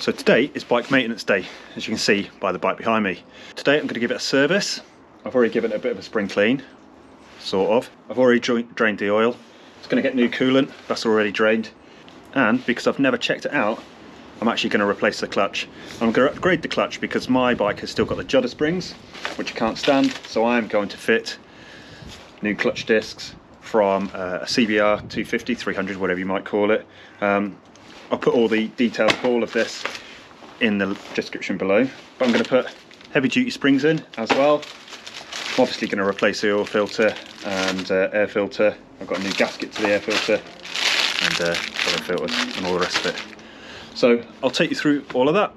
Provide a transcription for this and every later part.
So today is bike maintenance day, as you can see by the bike behind me. Today I'm going to give it a service. I've already given it a bit of a spring clean, sort of. I've already drained the oil. It's going to get new coolant, that's already drained. And because I've never checked it out, I'm actually going to replace the clutch. I'm going to upgrade the clutch because my bike has still got the judder springs, which you can't stand. So I'm going to fit new clutch discs from uh, a CBR 250, 300, whatever you might call it. Um, I'll put all the details of all of this in the description below. But I'm going to put heavy duty springs in as well. I'm obviously going to replace the oil filter and uh, air filter. I've got a new gasket to the air filter and uh, other filters and all the rest of it. So I'll take you through all of that.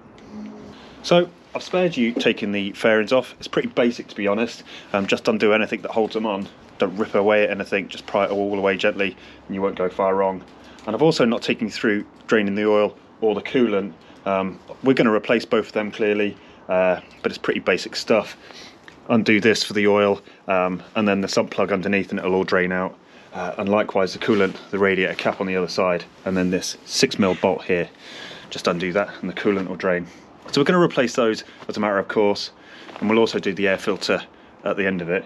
So I've spared you taking the fairings off. It's pretty basic to be honest. Um, just undo anything that holds them on. Don't rip away at anything, just pry it all away gently and you won't go far wrong. And I've also not taken through draining the oil or the coolant. Um, we're going to replace both of them clearly, uh, but it's pretty basic stuff. Undo this for the oil um, and then the sump plug underneath and it'll all drain out. Uh, and likewise the coolant, the radiator cap on the other side, and then this 6mm bolt here. Just undo that and the coolant will drain. So we're going to replace those as a matter of course, and we'll also do the air filter at the end of it.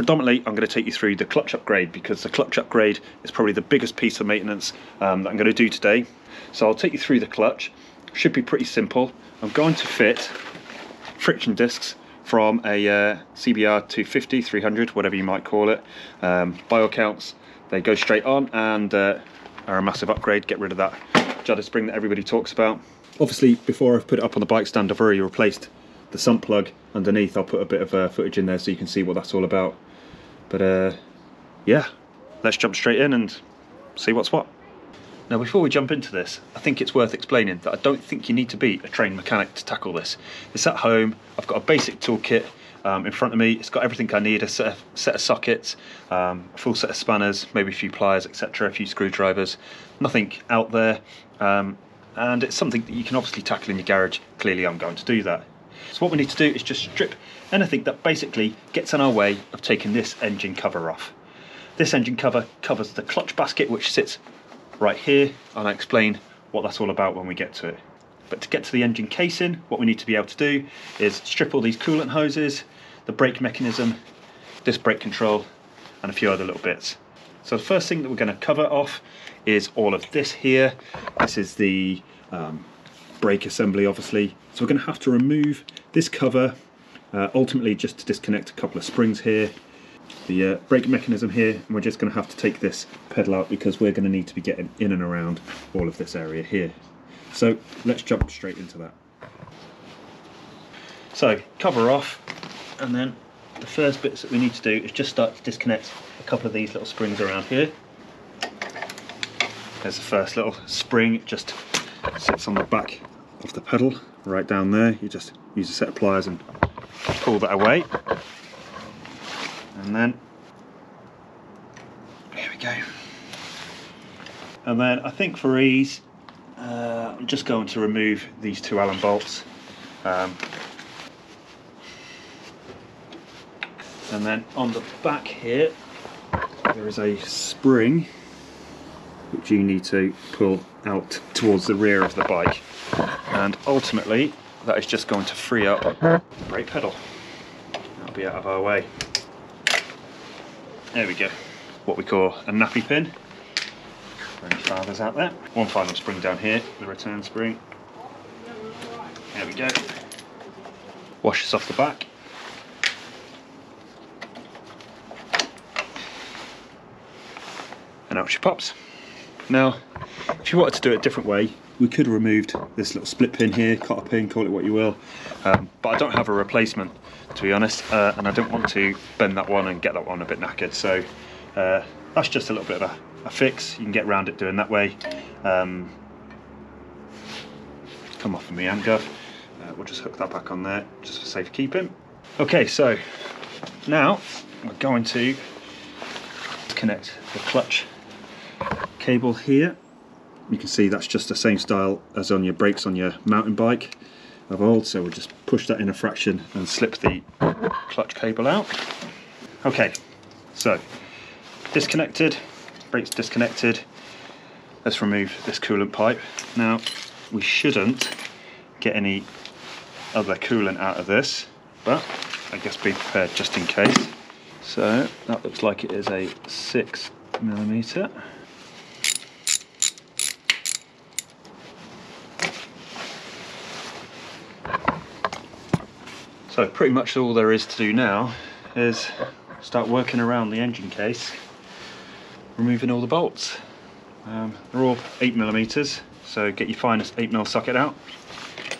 Predominantly I'm going to take you through the clutch upgrade because the clutch upgrade is probably the biggest piece of maintenance um, that I'm going to do today. So I'll take you through the clutch, should be pretty simple. I'm going to fit friction discs from a uh, CBR 250, 300, whatever you might call it. Um, by all counts, they go straight on and uh, are a massive upgrade. Get rid of that judder spring that everybody talks about. Obviously, before I've put it up on the bike stand, I've already replaced the sump plug underneath. I'll put a bit of uh, footage in there so you can see what that's all about. But uh, yeah, let's jump straight in and see what's what. Now before we jump into this, I think it's worth explaining that I don't think you need to be a trained mechanic to tackle this. It's at home, I've got a basic toolkit um, in front of me, it's got everything I need, a set of, set of sockets, um, a full set of spanners, maybe a few pliers, etc., a few screwdrivers, nothing out there, um, and it's something that you can obviously tackle in your garage, clearly I'm going to do that. So what we need to do is just strip anything that basically gets in our way of taking this engine cover off. This engine cover covers the clutch basket which sits right here and I'll explain what that's all about when we get to it. But to get to the engine casing, what we need to be able to do is strip all these coolant hoses, the brake mechanism, this brake control, and a few other little bits. So the first thing that we're going to cover off is all of this here. This is the um, brake assembly, obviously. So we're going to have to remove this cover, uh, ultimately just to disconnect a couple of springs here the uh, brake mechanism here and we're just going to have to take this pedal out because we're going to need to be getting in and around all of this area here. So let's jump straight into that. So cover off and then the first bits that we need to do is just start to disconnect a couple of these little springs around here. There's the first little spring, just sits on the back of the pedal right down there. You just use a set of pliers and pull that away. And then here we go. And then I think for ease uh, I'm just going to remove these two Allen bolts. Um, and then on the back here there is a spring which you need to pull out towards the rear of the bike and ultimately that is just going to free up the brake pedal that'll be out of our way there we go. What we call a nappy pin. For any fathers out there. One final spring down here, the return spring. There we go. Wash this off the back. And out she pops. Now, if you wanted to do it a different way, we could have removed this little split pin here, cotter pin, call it what you will, um, but I don't have a replacement to be honest, uh, and I don't want to bend that one and get that one a bit knackered, so uh, that's just a little bit of a, a, fix, you can get around it doing that way. Um, come off of me handguard, uh, we'll just hook that back on there, just for safekeeping. Okay, so now we're going to connect the clutch cable here you can see that's just the same style as on your brakes on your mountain bike of old so we'll just push that in a fraction and slip the clutch cable out okay so disconnected brakes disconnected let's remove this coolant pipe now we shouldn't get any other coolant out of this, but I guess be prepared just in case. So that looks like it is a six millimeter. So pretty much all there is to do now is start working around the engine case, removing all the bolts. Um, they're all 8 millimeters, so get your finest 8 mil socket out.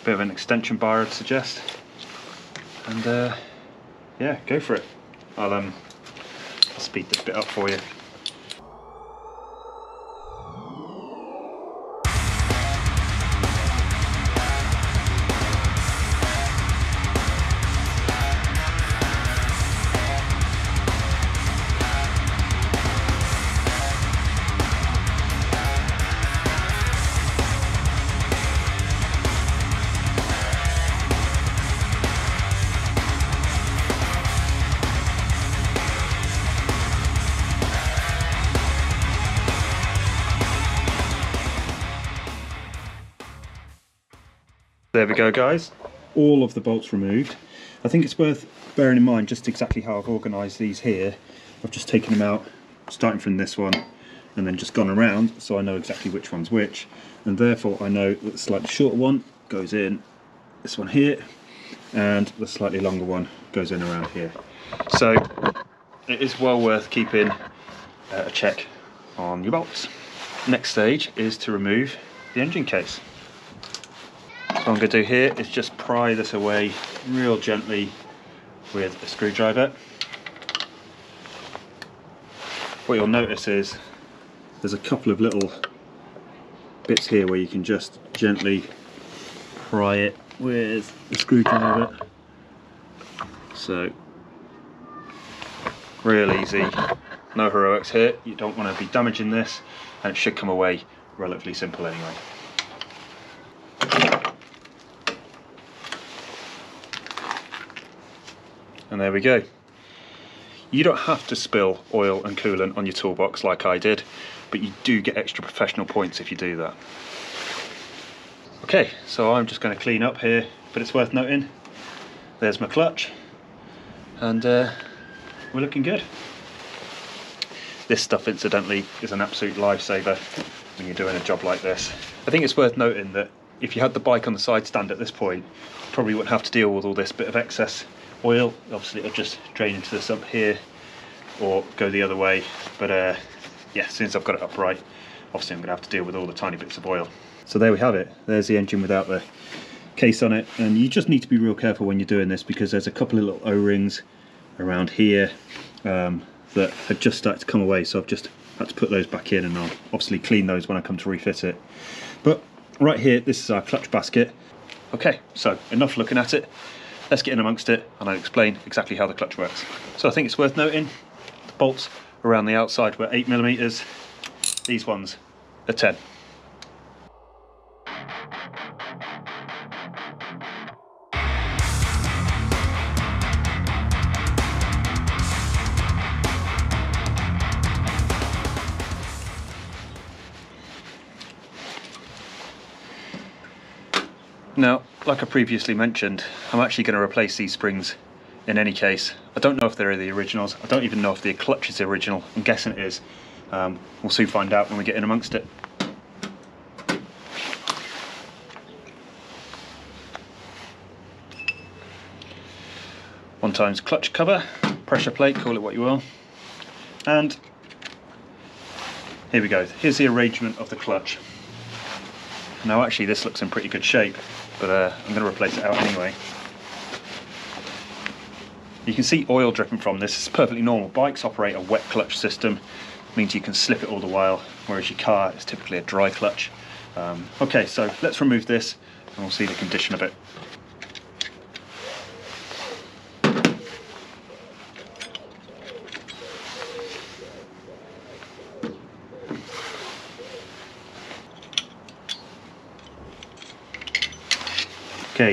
Bit of an extension bar I'd suggest. And uh, yeah, go for it. I'll, um, I'll speed this bit up for you. There we go guys, all of the bolts removed. I think it's worth bearing in mind just exactly how I've organised these here. I've just taken them out, starting from this one, and then just gone around so I know exactly which one's which. And therefore I know that the slightly shorter one goes in this one here, and the slightly longer one goes in around here. So it is well worth keeping uh, a check on your bolts. Next stage is to remove the engine case. What I'm going to do here is just pry this away real gently with a screwdriver. What you'll notice is there's a couple of little bits here where you can just gently pry it with a screwdriver. So, real easy, no heroics here. You don't want to be damaging this and it should come away relatively simple anyway. And there we go. You don't have to spill oil and coolant on your toolbox like I did, but you do get extra professional points if you do that. Okay, so I'm just going to clean up here, but it's worth noting, there's my clutch, and uh, we're looking good. This stuff, incidentally, is an absolute lifesaver when you're doing a job like this. I think it's worth noting that if you had the bike on the side stand at this point, probably wouldn't have to deal with all this bit of excess oil. Obviously it'll just drain into the sump here or go the other way. But uh, yeah, since I've got it upright, obviously I'm gonna have to deal with all the tiny bits of oil. So there we have it. There's the engine without the case on it. And you just need to be real careful when you're doing this because there's a couple of little O-rings around here um, that had just started to come away. So I've just had to put those back in and I'll obviously clean those when I come to refit it. But right here, this is our clutch basket. Okay, so enough looking at it let's get in amongst it and I'll explain exactly how the clutch works. So I think it's worth noting the bolts around the outside were 8 millimeters. these ones are 10. Like I previously mentioned, I'm actually going to replace these springs in any case. I don't know if they're the originals. I don't even know if the clutch is the original. I'm guessing it is. Um, we'll soon find out when we get in amongst it. One times clutch cover, pressure plate, call it what you will. And here we go. Here's the arrangement of the clutch. Now actually this looks in pretty good shape but uh, I'm going to replace it out anyway. You can see oil dripping from this, it's perfectly normal. Bikes operate a wet clutch system, means you can slip it all the while, whereas your car is typically a dry clutch. Um, okay, so let's remove this and we'll see the condition of it.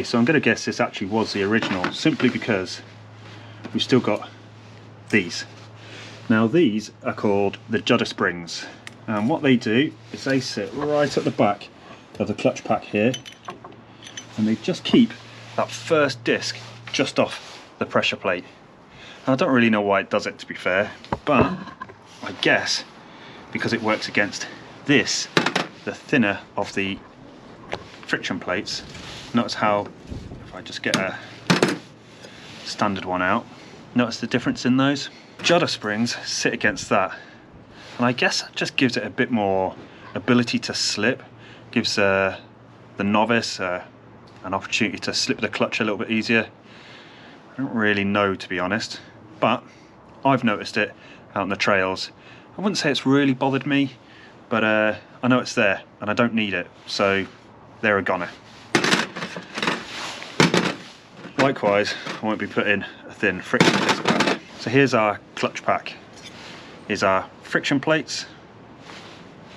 So I'm going to guess this actually was the original, simply because we've still got these. Now these are called the judder springs, and what they do is they sit right at the back of the clutch pack here and they just keep that first disc just off the pressure plate. I don't really know why it does it to be fair, but I guess because it works against this, the thinner of the friction plates. Notice how, if I just get a standard one out, notice the difference in those? Judder springs sit against that. And I guess that just gives it a bit more ability to slip, gives uh, the novice uh, an opportunity to slip the clutch a little bit easier. I don't really know to be honest, but I've noticed it out on the trails. I wouldn't say it's really bothered me, but uh, I know it's there and I don't need it, so they're a goner. Likewise, I won't be putting a thin friction disc pack. So here's our clutch pack. Here's our friction plates.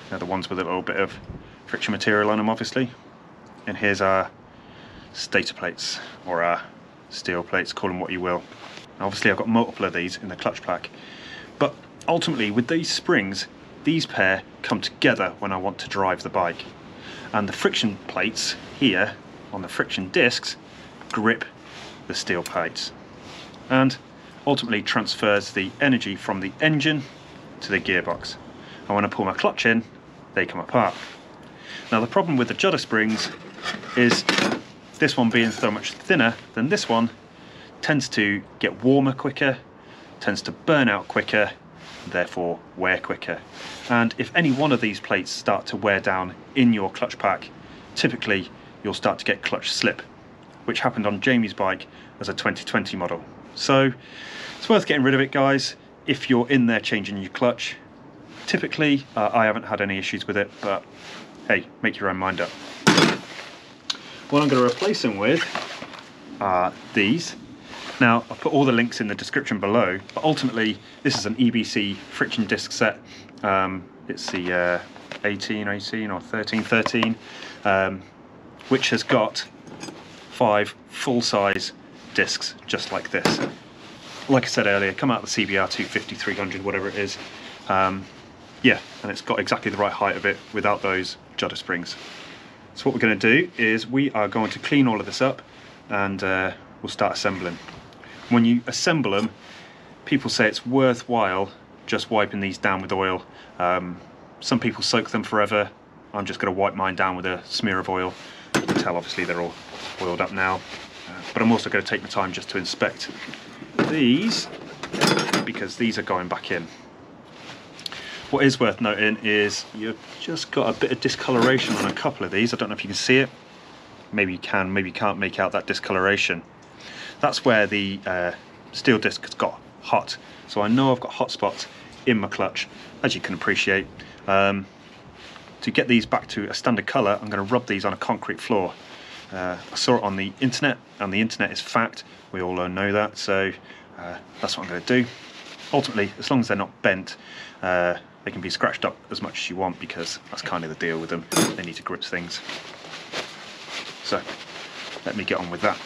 They're the ones with a little bit of friction material on them, obviously. And here's our stator plates, or our steel plates, call them what you will. Now Obviously I've got multiple of these in the clutch pack, but ultimately with these springs, these pair come together when I want to drive the bike. And the friction plates here on the friction discs grip the steel plates and ultimately transfers the energy from the engine to the gearbox. And when I pull my clutch in, they come apart. Now the problem with the judder springs is this one being so much thinner than this one tends to get warmer quicker, tends to burn out quicker, therefore wear quicker. And if any one of these plates start to wear down in your clutch pack, typically you'll start to get clutch slip, which happened on Jamie's bike as a 2020 model. So it's worth getting rid of it guys if you're in there changing your clutch. Typically uh, I haven't had any issues with it, but hey, make your own mind up. What I'm going to replace them with are these. Now, I'll put all the links in the description below, but ultimately, this is an EBC friction disc set. Um, it's the uh, 18, 18 or 13, 13, um, which has got five full-size discs just like this. Like I said earlier, come out the CBR 250, 300, whatever it is. Um, yeah, and it's got exactly the right height of it without those judder springs. So what we're going to do is we are going to clean all of this up and uh, we'll start assembling. When you assemble them, people say it's worthwhile just wiping these down with oil. Um, some people soak them forever. I'm just going to wipe mine down with a smear of oil. You can tell obviously they're all oiled up now. Uh, but I'm also going to take the time just to inspect these because these are going back in. What is worth noting is you've just got a bit of discoloration on a couple of these. I don't know if you can see it. Maybe you can, maybe you can't make out that discoloration that's where the uh, steel disc has got hot. So I know I've got hot spots in my clutch, as you can appreciate. Um, to get these back to a standard colour, I'm going to rub these on a concrete floor. Uh, I saw it on the internet, and the internet is fact. We all know that, so uh, that's what I'm going to do. Ultimately, as long as they're not bent, uh, they can be scratched up as much as you want because that's kind of the deal with them. They need to grip things. So, let me get on with that.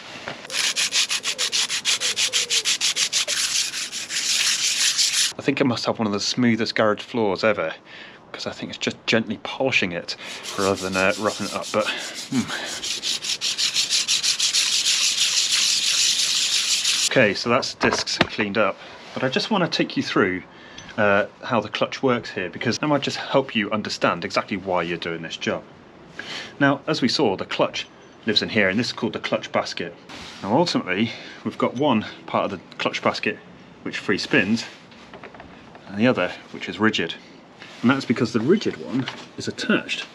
I think it must have one of the smoothest garage floors ever because I think it's just gently polishing it rather than uh, roughing it up. But hmm. okay, so that's discs cleaned up. But I just want to take you through uh, how the clutch works here because that might just help you understand exactly why you're doing this job. Now, as we saw, the clutch lives in here and this is called the clutch basket. Now ultimately, we've got one part of the clutch basket which free spins and the other which is rigid. And that's because the rigid one is attached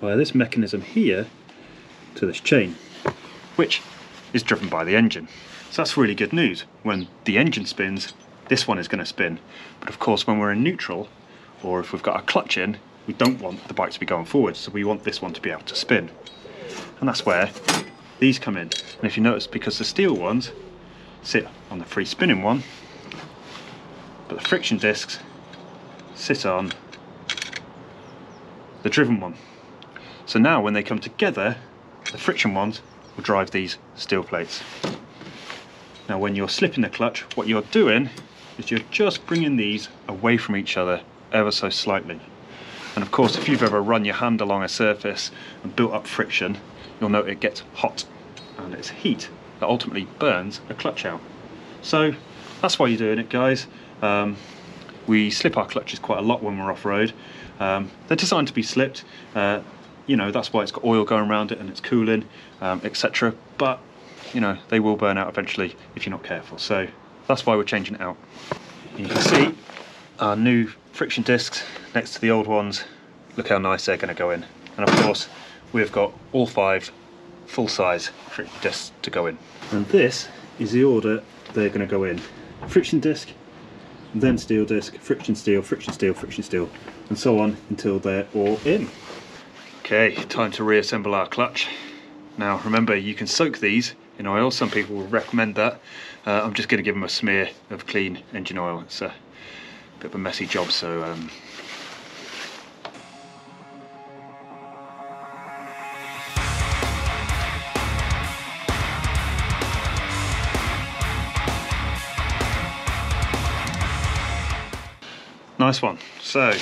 by this mechanism here to this chain, which is driven by the engine. So that's really good news. When the engine spins, this one is going to spin. But of course, when we're in neutral, or if we've got a clutch in, we don't want the bike to be going forward, so we want this one to be able to spin. And that's where these come in. And if you notice, because the steel ones sit on the free spinning one, but the friction discs sit on the driven one. So now when they come together, the friction ones will drive these steel plates. Now when you're slipping the clutch, what you're doing is you're just bringing these away from each other ever so slightly. And of course, if you've ever run your hand along a surface and built up friction, you'll know it gets hot. And it's heat that ultimately burns a clutch out. So that's why you're doing it, guys. Um, we slip our clutches quite a lot when we're off-road. Um, they're designed to be slipped. Uh, you know, that's why it's got oil going around it and it's cooling, um, etc. But, you know, they will burn out eventually if you're not careful. So that's why we're changing it out. And you can see our new friction discs next to the old ones. Look how nice they're going to go in. And of course, we've got all five full-size friction discs to go in. And this is the order they're going to go in. Friction disc, then steel disc, friction steel, friction steel, friction steel, and so on until they're all in. Okay, time to reassemble our clutch. Now remember, you can soak these in oil. Some people will recommend that. Uh, I'm just going to give them a smear of clean engine oil. It's a bit of a messy job, so um, Nice one. So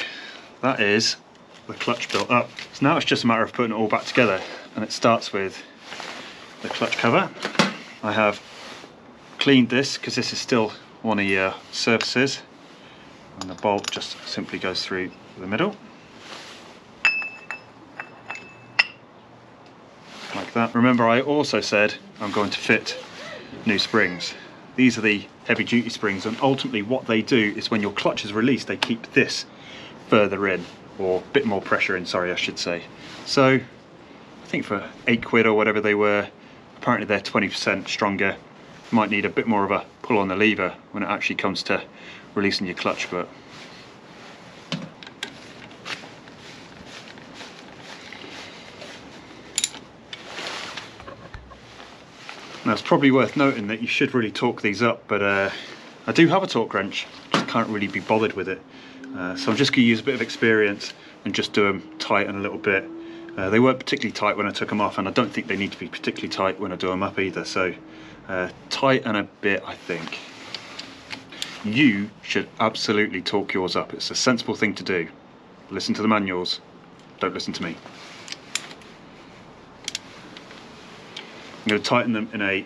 that is the clutch built up. So now it's just a matter of putting it all back together and it starts with the clutch cover. I have cleaned this because this is still one of your surfaces and the bolt just simply goes through the middle like that. Remember I also said I'm going to fit new springs. These are the heavy duty springs and ultimately what they do is when your clutch is released they keep this further in or a bit more pressure in sorry I should say. So I think for 8 quid or whatever they were apparently they're 20% stronger. Might need a bit more of a pull on the lever when it actually comes to releasing your clutch but Now it's probably worth noting that you should really torque these up, but uh, I do have a torque wrench, just can't really be bothered with it. Uh, so I'm just to use a bit of experience and just do them tight and a little bit. Uh, they weren't particularly tight when I took them off and I don't think they need to be particularly tight when I do them up either. So uh, tight and a bit I think. You should absolutely torque yours up. It's a sensible thing to do. Listen to the manuals, don't listen to me. I'm going to tighten them in a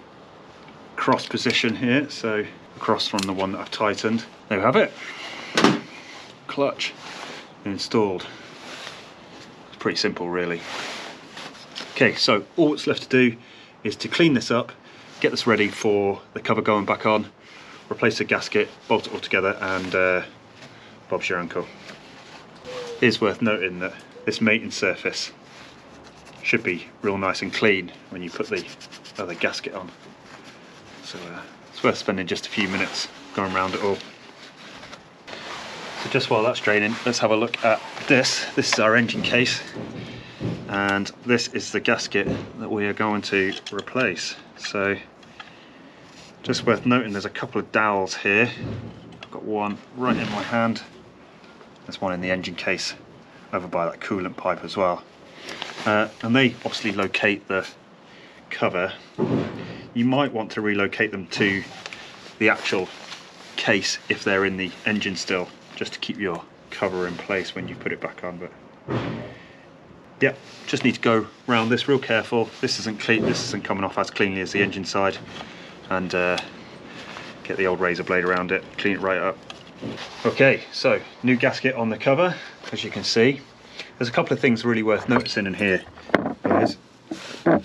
cross position here, so across from the one that I've tightened. There we have it. Clutch installed. It's pretty simple really. Okay, so all that's left to do is to clean this up, get this ready for the cover going back on, replace the gasket, bolt it all together and uh, Bob's your uncle. It's worth noting that this mating surface should be real nice and clean when you put the other gasket on. So uh, it's worth spending just a few minutes going around it all. So just while that's draining, let's have a look at this. This is our engine case and this is the gasket that we are going to replace. So just worth noting there's a couple of dowels here. I've got one right in my hand. There's one in the engine case over by that coolant pipe as well. Uh, and they obviously locate the cover. You might want to relocate them to the actual case if they're in the engine still, just to keep your cover in place when you put it back on. But yeah, just need to go around this real careful. This isn't clean. This isn't coming off as cleanly as the engine side, and uh, get the old razor blade around it, clean it right up. Okay, so new gasket on the cover, as you can see. There's a couple of things really worth noticing in here, guys.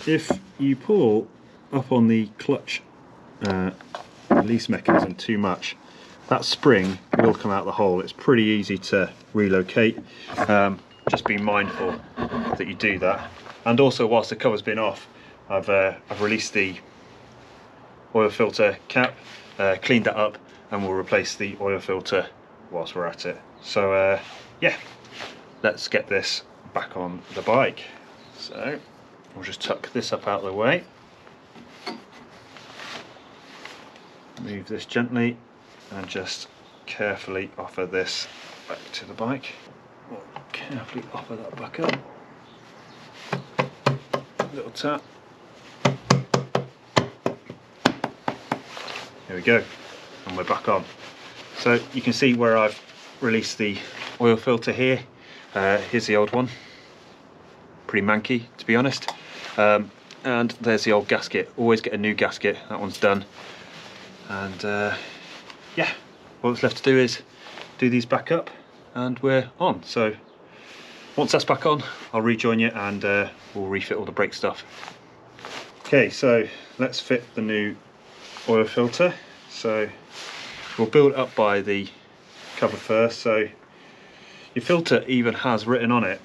If you pull up on the clutch uh, release mechanism too much, that spring will come out the hole. It's pretty easy to relocate. Um, just be mindful that you do that. And also, whilst the cover's been off, I've, uh, I've released the oil filter cap, uh, cleaned that up, and we'll replace the oil filter whilst we're at it. So uh, yeah, let's get this back on the bike. So we'll just tuck this up out of the way. Move this gently and just carefully offer this back to the bike. We'll carefully offer that back up. Little tap. There we go. And we're back on. So you can see where I've released the oil filter here Uh, here's the old one. Pretty manky, to be honest. Um, and there's the old gasket. Always get a new gasket. That one's done. And uh, yeah, all that's left to do is do these back up and we're on. So once that's back on, I'll rejoin you and uh, we'll refit all the brake stuff. Okay, so let's fit the new oil filter. So we'll build up by the cover first. So your filter even has written on it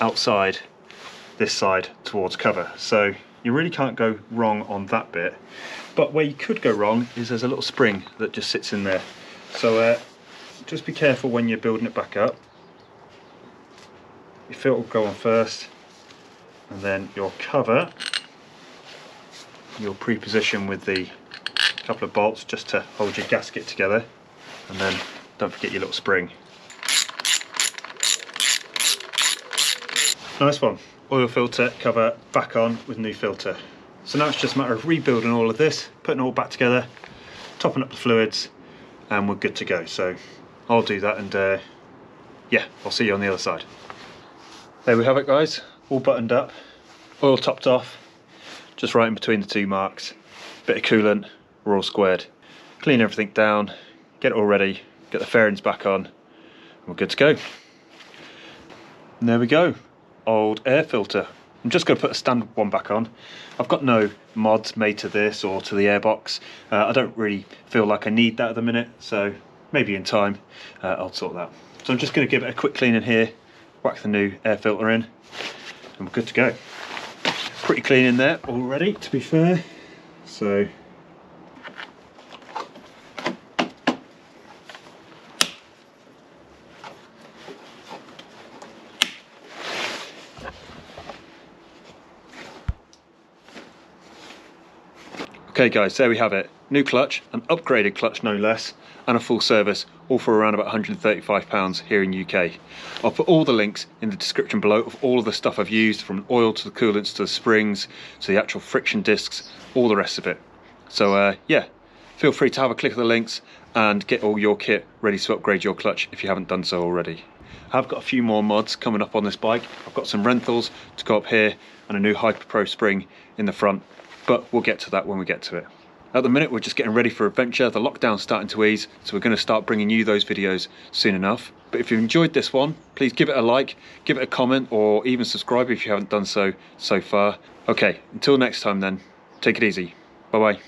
outside this side towards cover. So you really can't go wrong on that bit. But where you could go wrong is there's a little spring that just sits in there. So uh, just be careful when you're building it back up. Your filter will go on first and then your cover you'll pre-position with the couple of bolts just to hold your gasket together and then don't forget your little spring. Nice one. Oil filter cover back on with new filter. So now it's just a matter of rebuilding all of this, putting it all back together, topping up the fluids, and we're good to go. So I'll do that and uh, yeah, I'll see you on the other side. There we have it guys, all buttoned up, oil topped off, just right in between the two marks. Bit of coolant, we're all squared. Clean everything down, get it all ready, get the fairings back on, and we're good to go. And there we go, old air filter. I'm just going to put a standard one back on. I've got no mods made to this or to the airbox. Uh, I don't really feel like I need that at the minute, so maybe in time uh, I'll sort that. So I'm just going to give it a quick clean in here, whack the new air filter in, and we're good to go. Pretty clean in there already, to be fair. So Okay guys, there we have it. New clutch, an upgraded clutch no less, and a full service, all for around about £135 here in UK. I'll put all the links in the description below of all of the stuff I've used, from oil to the coolants to the springs, to the actual friction discs, all the rest of it. So uh, yeah, feel free to have a click of the links and get all your kit ready to upgrade your clutch if you haven't done so already. I've got a few more mods coming up on this bike. I've got some Renthals to go up here and a new Hyper Pro spring in the front but we'll get to that when we get to it. At the minute, we're just getting ready for adventure. The lockdown's starting to ease, so we're going to start bringing you those videos soon enough. But if you enjoyed this one, please give it a like, give it a comment, or even subscribe if you haven't done so so far. Okay, until next time then, take it easy. Bye-bye.